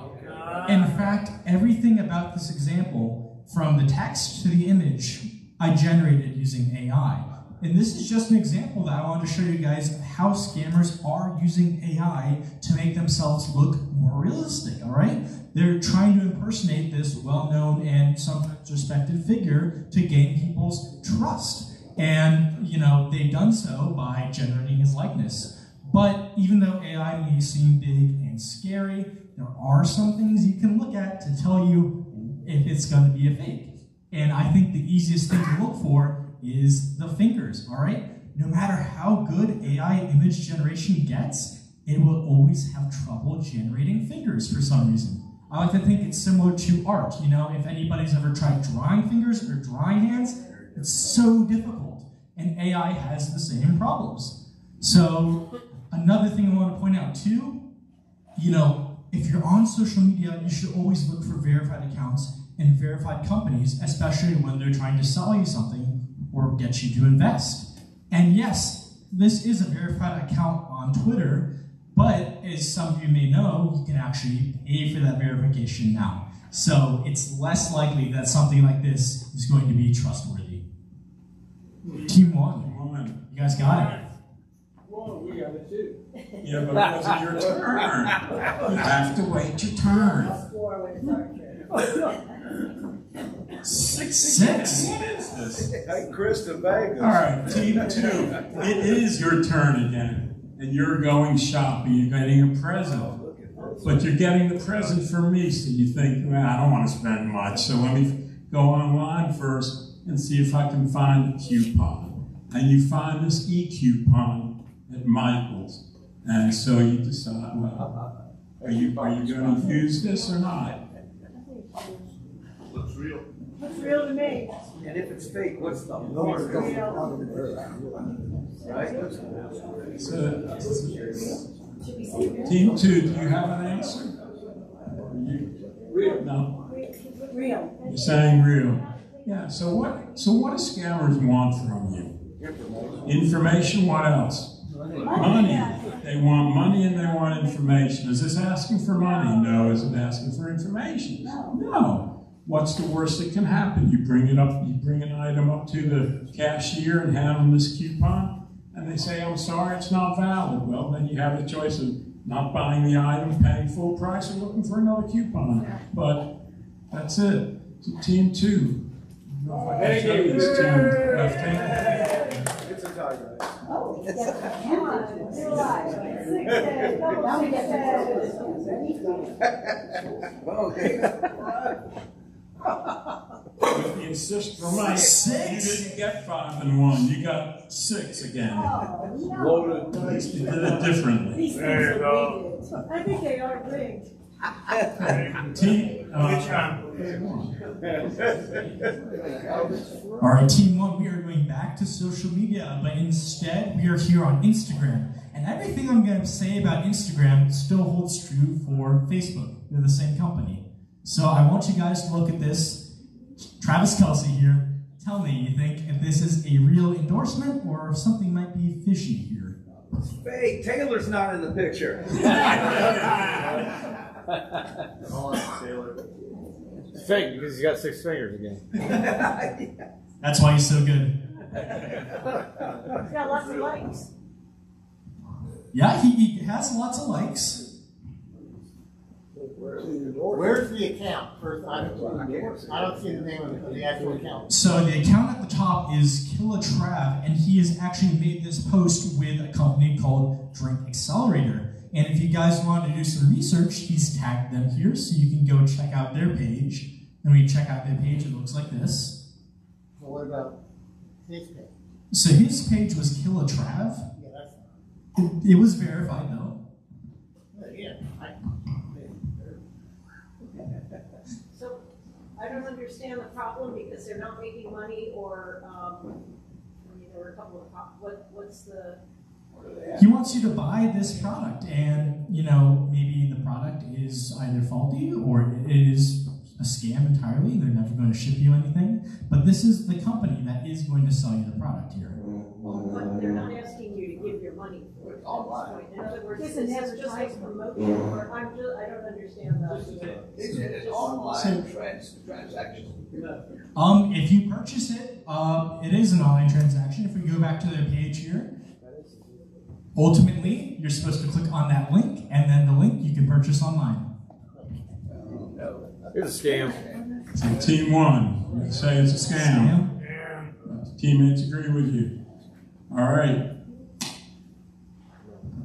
In fact, everything about this example, from the text to the image, I generated using AI. And this is just an example that I wanted to show you guys how scammers are using AI to make themselves look more realistic, all right? They're trying to impersonate this well-known and sometimes respected figure to gain people's trust. And, you know, they've done so by generating his likeness. But even though AI may seem big and scary, there are some things you can look at to tell you if it's going to be a fake. And I think the easiest thing to look for is the fingers, all right? No matter how good AI image generation gets, it will always have trouble generating fingers for some reason. I like to think it's similar to art. You know, if anybody's ever tried drawing fingers or drawing hands, it's so difficult. And AI has the same problems. So another thing I want to point out too, you know, if you're on social media, you should always look for verified accounts and verified companies, especially when they're trying to sell you something or get you to invest. And yes, this is a verified account on Twitter, but as some of you may know, you can actually pay for that verification now. So it's less likely that something like this is going to be trustworthy. Team one. You guys got it. Whoa, we got it too. Yeah, but it wasn't your turn. You have to wait your turn. Six. Six. What is this? Hey, Chris to Vegas. All right, team two. It is your turn again, and you're going shopping. You're getting a present, but you're getting the present for me. So you think, well, I don't want to spend much, so let me go online first and see if I can find a coupon. And you find this e-coupon at Michael's, and so you decide, well, are you are you going to use this or not? Looks real. Looks real to me. And if it's fake, what's the Lord. Right? So, team two, do you have an answer? Real. No. Real. You're saying real. Yeah. So what? So what do scammers want from you? Information. What else? Money. They want money and they want information. Is this asking for money? No. Is it asking for information? No. No. What's the worst that can happen? You bring it up. You bring an item up to the cashier and hand them this coupon, and they say, "I'm sorry, it's not valid." Well, then you have the choice of not buying the item, paying full price, or looking for another coupon. But that's it. So team two. Tell you team left hand. It's a tie, guys. Oh, come on, you're alive. Six, seven, double six, seven. If you insist for money, you didn't get five and one. You got six again. Loaded. At least you did it differently. These things are rigged. I think they are rigged. Team. Uh, All right, team one, we are going back to social media, but instead we are here on Instagram. And everything I'm going to say about Instagram still holds true for Facebook. They're the same company. So I want you guys to look at this. Travis Kelce here. Tell me, you think if this is a real endorsement or if something might be fishy here? Fake. Taylor's not in the picture. It's fake because he's got six fingers again. That's why he's so good. he's got lots of likes. Yeah, he, he has lots of likes. Where's the account? First, I don't, I don't see the name of the actual account. So the account at the top is Killatrav, and he has actually made this post with a company called Drink Accelerator. And if you guys want to do some research, he's tagged them here, so you can go check out their page. And when you check out their page, it looks like this. So what about his page? So his page was Killatrav. Yeah, that's, It, it was verified though. yeah, I, So I don't understand the problem because they're not making money or, um, I mean, there were a couple of, what, what's the, He wants you to buy this product, and you know maybe the product is either faulty or it is a scam entirely. They're never going to ship you anything. But this is the company that is going to sell you the product here. but they're not asking you to give your money for it at. In other words, this is just like promotion or I'm just, I don't understand the. It's an online trans, transaction. Um, if you purchase it, um, it is an online transaction. If we go back to their page here, ultimately you're supposed to click on that link, and then the link you can purchase online. It's a scam. So team one, you say it's a scam. Teammates agree with you. All right.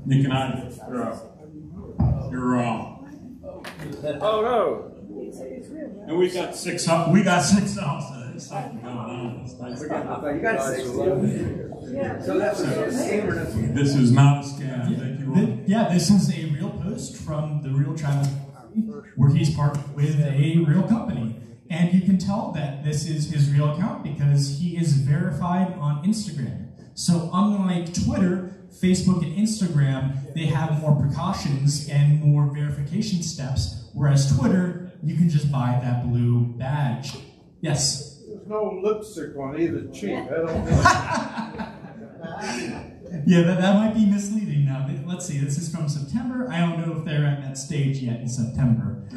Nick and I, you're up. You're wrong. Oh no. And we got six. We got six offsets. This is not a scam. Thank you. Th- Yeah, this is a real post from the real Travis where he's partnered with a real company. And you can tell that this is his real account because he is verified on Instagram. So unlike Twitter, Facebook, and Instagram, they have more precautions and more verification steps. Whereas Twitter, you can just buy that blue badge. Yes. No lipstick on either cheek. I don't Yeah, that, that might be misleading now. Let's see, this is from September. I don't know if they're at that stage yet in September.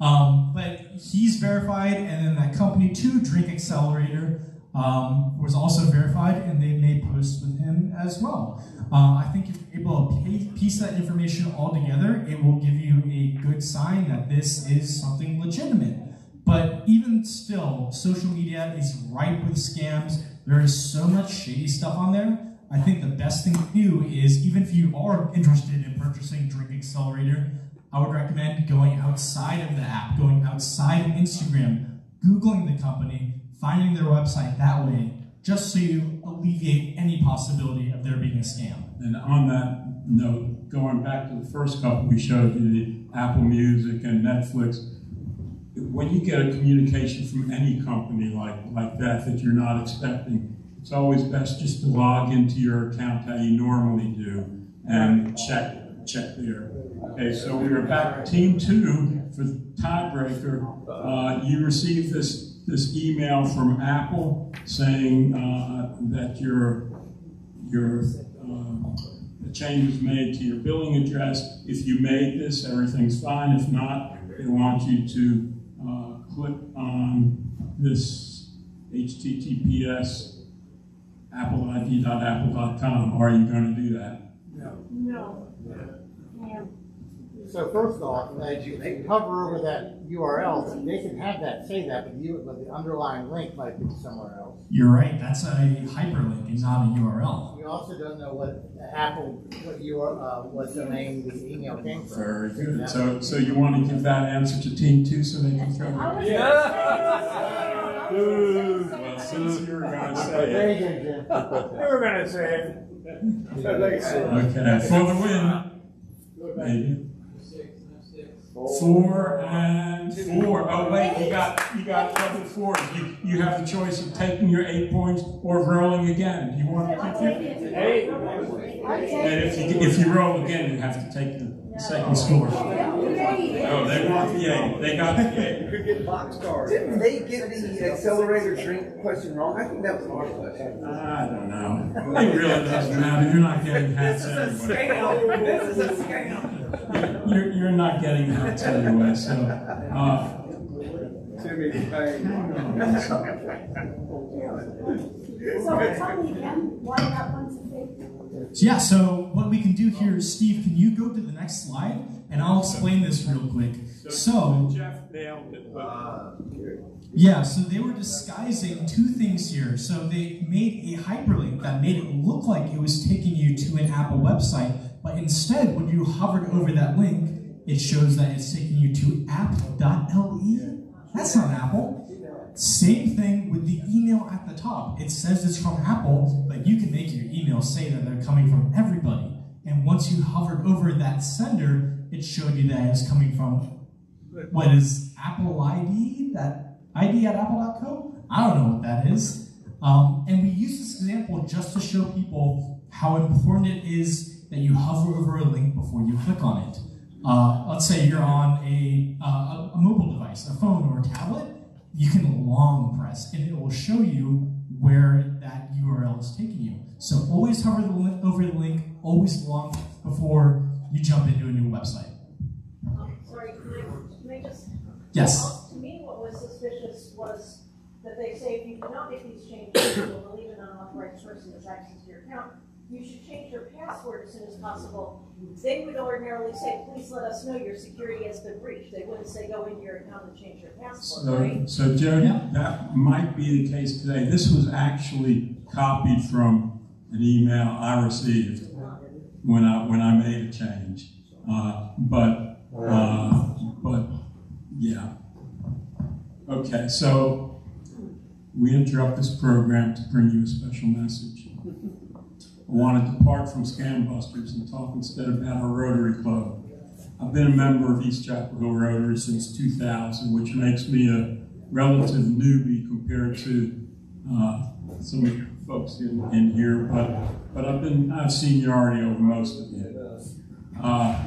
Um, but he's verified, and then that company too, Drink Accelerator, um, was also verified, and they made posts with him as well. Uh, I think if you're able to piece that information all together, it will give you a good sign that this is something legitimate. But even still, social media is ripe with scams. There is so much shady stuff on there. I think the best thing to do is, even if you are interested in purchasing Drink Accelerator, I would recommend going outside of the app, going outside of Instagram, Googling the company, finding their website that way, just so you alleviate any possibility of there being a scam. And on that note, going back to the first couple we showed you, Apple Music and Netflix, when you get a communication from any company like, like that that you're not expecting, it's always best just to log into your account how you normally do and check check there. Okay, so we are back team two for tiebreaker. Uh, you received this this email from Apple saying uh, that your your uh, the change was made to your billing address. If you made this, everything's fine. If not, they want you to click on this HTTPS appleid.apple.com. Are you going to do that? No. Yeah. So first off, as you hover over that URL, so they can have that say that, but you, but the underlying link might be somewhere else. You're right, that's a hyperlink and not a URL. You also don't know what Apple, what your, uh, what domain the email came from. Very good. So, so you want to give that answer to team two so they can throw it? Ooh, well, since you were going to say it. good, Jim. They were gonna say it. To say it. Okay, for the win. Maybe. Four and four. Oh wait, you got you got double fours. You you have the choice of taking your eight points or rolling again. You want to keep your eight. And if you if you roll again, you have to take the second score. Oh, they want the eight. They got the eight. You could get boxcars. Didn't they get the accelerator drink question wrong? I think that was our question. I don't know. It really doesn't matter. You're not getting hats anyway. Scam. This is a scam. You're, you're not getting hats anyway. So, uh, Timmy Payne. So tell me again, why that one's a fake? So yeah, so what we can do here is, Steve, can you go to the next slide? And I'll explain this real quick. So, Jeff nailed it. Yeah, so they were disguising two things here. So they made a hyperlink that made it look like it was taking you to an Apple website, but instead, when you hovered over that link, it shows that it's taking you to app.le. That's not Apple. Same thing with the email at the top. It says it's from Apple, but you can make your email say that they're coming from everybody. And once you hovered over that sender, it showed you that it's coming from what is Apple ID? That ID at apple.co? I don't know what that is. Um, and we use this example just to show people how important it is that you hover over a link before you click on it. Uh, let's say you're on a, uh, a, mobile device, a phone or a tablet, you can long press and it will show you where that URL is taking you. So always hover the link, over the link, always long before you jump into a new website. Um, Sorry, can I, can I just? Yes. Well, To me, what was suspicious was that they say if you do not make these changes, you will believe an unauthorized person has access to your account. You should change your password as soon as possible. They would ordinarily say, please let us know your security has been breached. They wouldn't say, go into your account and change your password, So, right? so Joe, that might be the case today. This was actually copied from an email I received when I when I made a change. Uh, but uh, but yeah. Okay, so We interrupt this program to bring you a special message. I want to depart from Scam Busters and talk instead about our Rotary Club. I've been a member of East Chapel Hill Rotary since 2000, which makes me a relative newbie compared to uh, some of the folks in, in here, but, but I've been, I've seniority over most of you. Uh,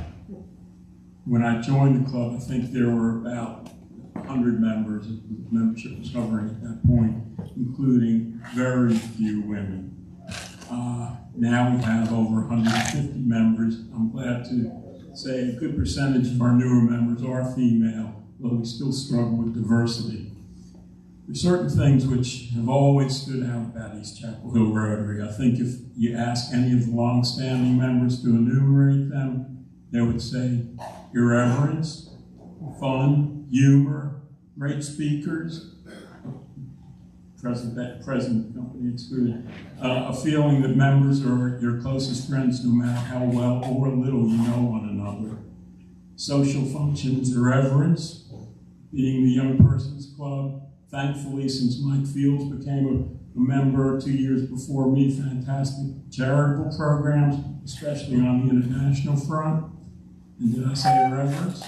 when I joined the club, I think there were about 100 members, membership was hovering at that point, including very few women. Uh, now we have over 150 members. I'm glad to say a good percentage of our newer members are female, though we still struggle with diversity. There's certain things which have always stood out about East Chapel Hill Rotary. I think if you ask any of the long-standing members to enumerate them, they would say irreverence, fun, humor, great speakers, present, present company excluded, uh, a feeling that members are your closest friends no matter how well or little you know one another. Social functions, irreverence, being the young person's club. Thankfully, since Mike Fields became a, a member two years before me, fantastic charitable programs, especially on the international front. And did I say irreverence?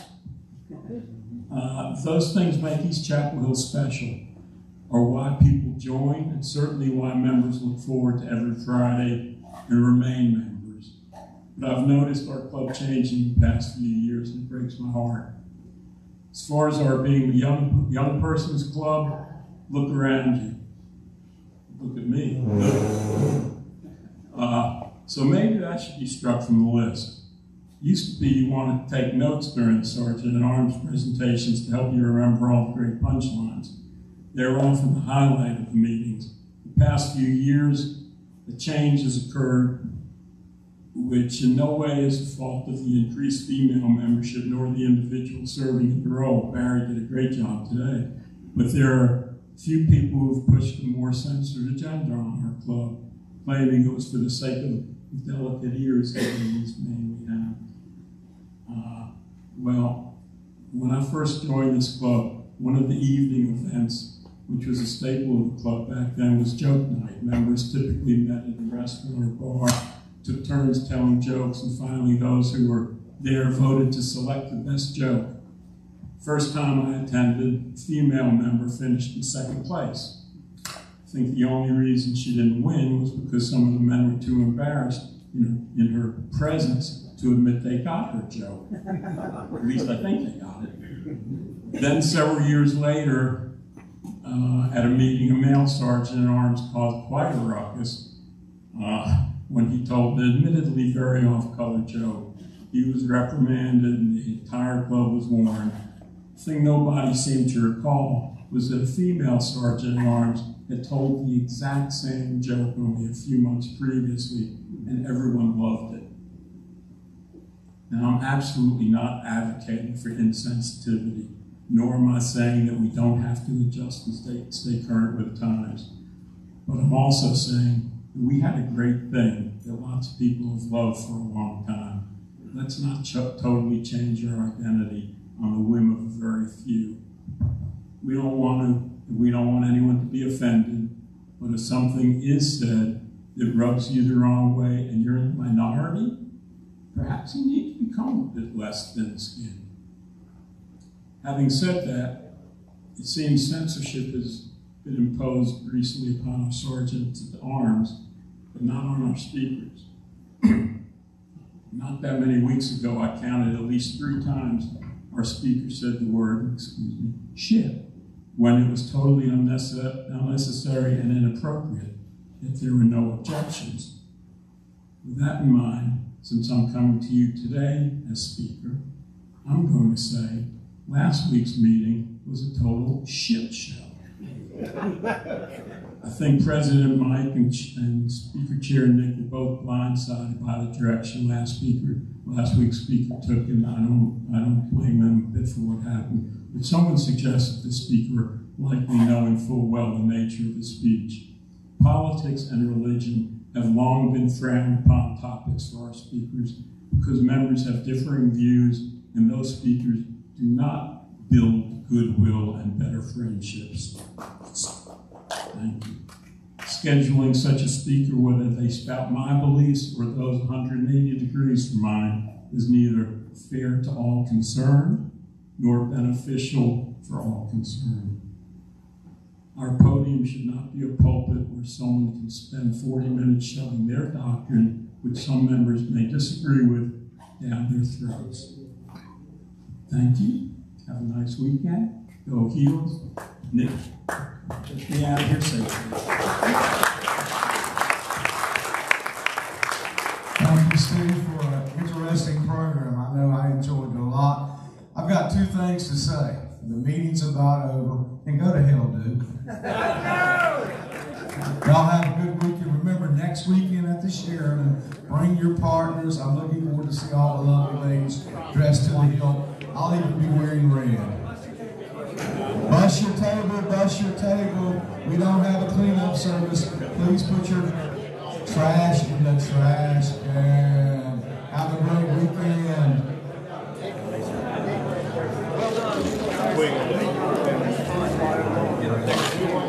Uh, those things make East Chapel Hill special, or why people join, and certainly why members look forward to every Friday and remain members. But I've noticed our club changing the past few years, and it breaks my heart. As far as our being the young, young person's club, look around you. Look at me. Uh, so maybe I should be struck from the list. Used to be you wanted to take notes during Sergeant at Arms presentations to help you remember all the great punchlines. They're often the highlight of the meetings. The past few years, a change has occurred, which in no way is the fault of the increased female membership nor the individual serving in the role. Barry did a great job today. But there are few people who have pushed a more sensitive agenda on our club, claiming it was for the sake of the delicate ears that these mainly have. Uh, well, when I first joined this club, one of the evening events, which was a staple of the club back then, was joke night. Members typically met at a restaurant or bar, took turns telling jokes, and finally those who were there voted to select the best joke. First time I attended, female member finished in second place. I think the only reason she didn't win was because some of the men were too embarrassed, you know, in her presence to admit they got her joke. At least I think they got it. Then several years later, uh, at a meeting, a male sergeant in arms caused quite a ruckus uh, when he told an admittedly very off-color joke. He was reprimanded and the entire club was warned. The thing nobody seemed to recall was that a female sergeant in arms had told the exact same joke only a few months previously, and everyone loved it. Now, I'm absolutely not advocating for insensitivity, nor am I saying that we don't have to adjust and stay, stay current with times. But I'm also saying we had a great thing that lots of people have loved for a long time. Let's not ch- totally change our identity on the whim of a very few. We don't want to, we don't want anyone to be offended, but if something is said that rubs you the wrong way and you're in the minority, perhaps you need to become a bit less thin-skinned. Having said that, it seems censorship has been imposed recently upon our sergeants at arms, but not on our speakers. not that many weeks ago, I counted at least three times our speaker said the word, excuse me, shit, when it was totally unnecessary and inappropriate, if there were no objections. With that in mind, since I'm coming to you today as speaker, I'm going to say last week's meeting was a total shit show. I think President Mike and, and, Speaker Chair Nick were both blindsided by the direction last speaker, last week's speaker took, and I don't, I don't blame them a bit for what happened. But someone suggested the speaker, likely knowing full well the nature of the speech. Politics and religion have long been frowned upon topics for our speakers because members have differing views, and those speakers do not build goodwill and better friendships. Thank you. Scheduling such a speaker, whether they spout my beliefs or those 180 degrees from mine, is neither fair to all concerned nor beneficial for all concerned. Our podium should not be a pulpit where someone can spend 40 minutes shoving their doctrine, which some members may disagree with, down their throats. Thank you. Have a nice weekend. Go Heels. Nick, get me out of here safely. Thank you, Steve, for an interesting program. I know I enjoyed it a lot. I've got two things to say. The meeting's about over, and go to hell, Duke. Y'all have a good weekend. Remember, next weekend at the Sheraton, bring your partners. I'm looking forward to see all the lovely ladies dressed to the hilt. I'll even be wearing red. Bus your table, bus your table. We don't have a cleanup service. Please put your trash in the trash can. Have a great weekend. Well there.